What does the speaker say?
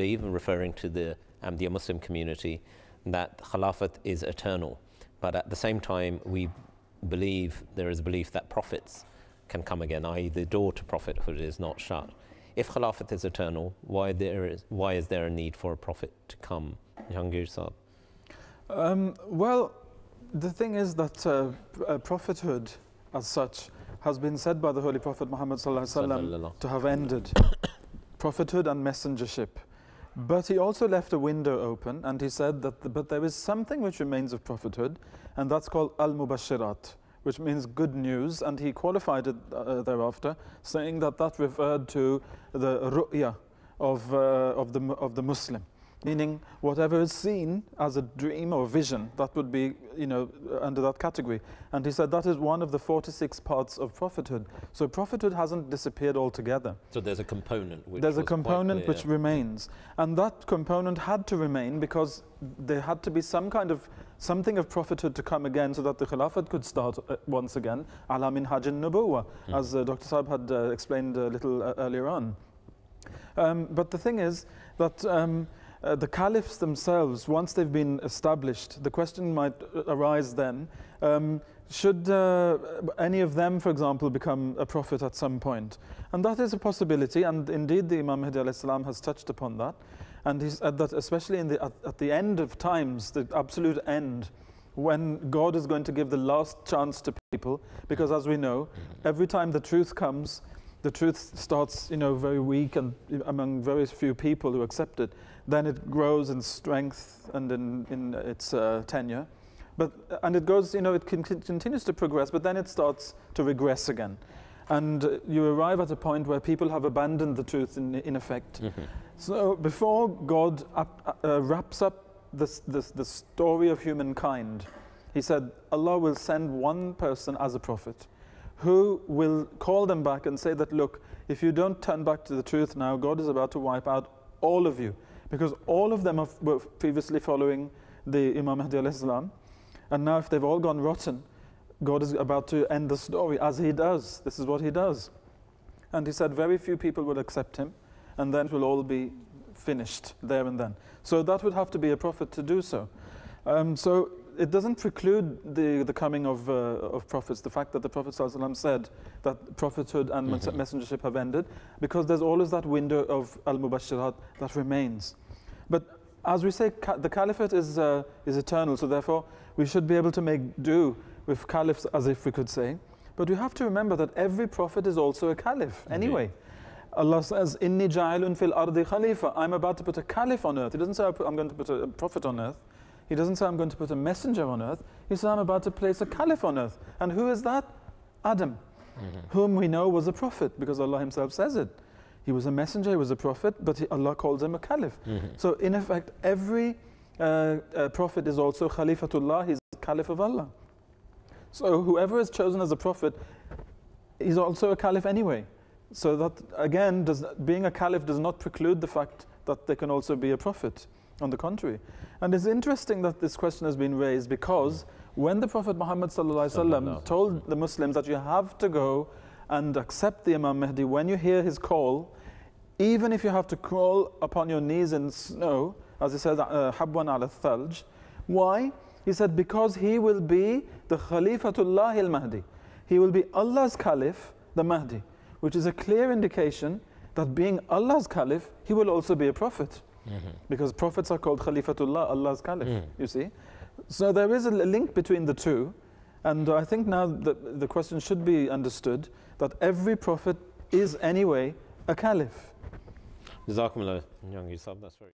believe, referring to the Ahmadiyya Muslim community, that Khilafat is eternal. But at the same time, we believe there is a belief that prophets can come again, i.e., the door to prophethood is not shut. If Khilafat is eternal, why, there is, why is there a need for a prophet to come? Jahangir Saab. Um, well, the thing is that uh, uh, prophethood as such has been said by the Holy Prophet Muhammad to have ended prophethood and messengership. But he also left a window open and he said that, the, but there is something which remains of prophethood and that's called al-mubashirat, which means good news. And he qualified it uh, thereafter, saying that that referred to the ru'ya of, uh, of, the, of the Muslim meaning whatever is seen as a dream or vision, that would be, you know, under that category. And he said that is one of the 46 parts of prophethood. So prophethood hasn't disappeared altogether. So there's a component which There's a component which remains. And that component had to remain because there had to be some kind of, something of prophethood to come again so that the Khilafat could start uh, once again, ala min hajin nubuwa, hmm. as uh, Dr. Saab had uh, explained a little uh, earlier on. Um, but the thing is that um, uh, the caliphs themselves, once they've been established, the question might arise then, um, should uh, any of them, for example, become a prophet at some point? And that is a possibility, and indeed the Imam Mahdi salam has touched upon that. And he said that especially in the, at, at the end of times, the absolute end, when God is going to give the last chance to people, because as we know, every time the truth comes, the truth starts, you know, very weak and among very few people who accept it then it grows in strength and in, in its uh, tenure. But, and it goes, you know, it can, continues to progress, but then it starts to regress again. And uh, you arrive at a point where people have abandoned the truth in, in effect. Mm -hmm. So before God up, uh, wraps up this, this, the story of humankind, he said, Allah will send one person as a prophet who will call them back and say that, look, if you don't turn back to the truth now, God is about to wipe out all of you because all of them were previously following the Imam Mahdi al-Islam. And now if they've all gone rotten, God is about to end the story as he does. This is what he does. And he said very few people would accept him, and then it will all be finished there and then. So that would have to be a prophet to do so. Um, so it doesn't preclude the, the coming of, uh, of prophets, the fact that the Prophet ﷺ said that prophethood and mm -hmm. messengership have ended, because there's always that window of al-mubashirat that remains. But as we say, the caliphate is, uh, is eternal, so therefore we should be able to make do with caliphs as if we could say. But we have to remember that every prophet is also a caliph anyway. Allah says, Inni ja'ilun fil ardi khalifa. I'm about to put a caliph on earth. He doesn't say I'm going to put a prophet on earth. He doesn't say I'm going to put a messenger on earth. He says I'm about to place a caliph on earth. And who is that? Adam, mm -hmm. whom we know was a prophet because Allah Himself says it. He was a messenger, he was a prophet, but he, Allah calls him a caliph. Mm -hmm. So, in effect, every uh, uh, prophet is also Khalifatullah, he's caliph of Allah. So, whoever is chosen as a prophet is also a caliph anyway. So, that again, does, being a caliph does not preclude the fact that they can also be a prophet. On the contrary. And it's interesting that this question has been raised because when the Prophet Muhammad told the Muslims that you have to go and accept the Imam Mahdi when you hear his call, even if you have to crawl upon your knees in snow, as he says, uh, habwan al thalj. Why? He said, because he will be the Khalifatullah al Mahdi. He will be Allah's Caliph, the Mahdi, which is a clear indication that being Allah's Caliph, he will also be a prophet. Mm -hmm. Because prophets are called Khalifatullah, Allah's Caliph, mm. you see. So there is a link between the two. And I think now the, the question should be understood that every prophet is anyway a caliph. Jazakumullah, Saab, that's very